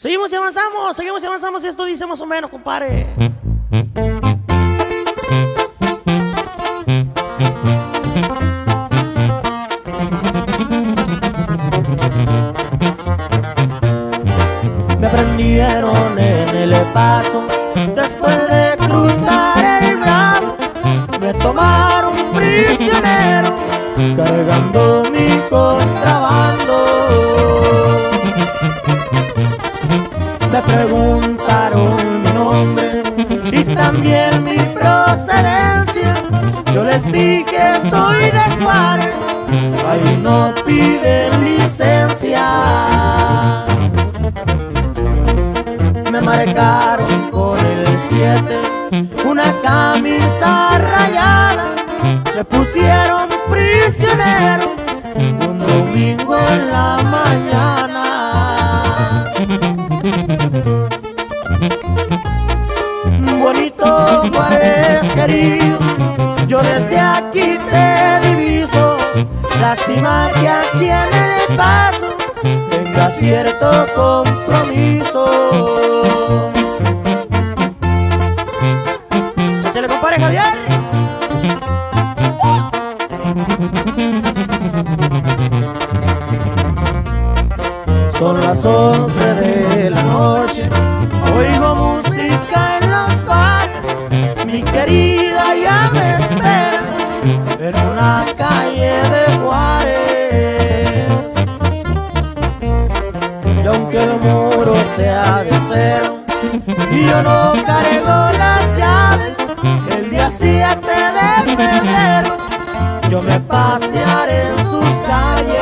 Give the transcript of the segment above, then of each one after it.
Seguimos y avanzamos, seguimos y avanzamos y esto dice más o menos, compadre. Me prendieron en el paso después de cruzar el bravo. Me tomaron prisionero cargando mi contrabando. Se preguntaron mi nombre y también mi procedencia. Yo les dije soy de Juárez, ahí no piden licencia me marcaron con el 7 una camisa rayada. Me pusieron prisionero yo desde aquí te diviso lástima que aquí en el paso tenga cierto compromiso. ¿Se le compare Javier? Son las once de ya me espera en una calle de Juárez. Y aunque el muro sea de acero y yo no cargo las llaves, el día 7 de febrero yo me pasearé en sus calles.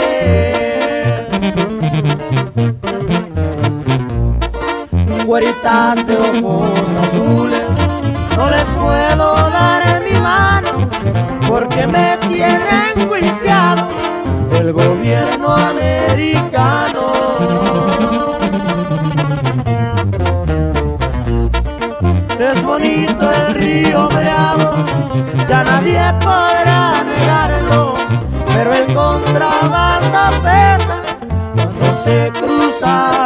Güeritas de ojos azules, no les puedo es bonito el río Bravo, ya nadie podrá negarlo, pero el contrabando pesa cuando se cruza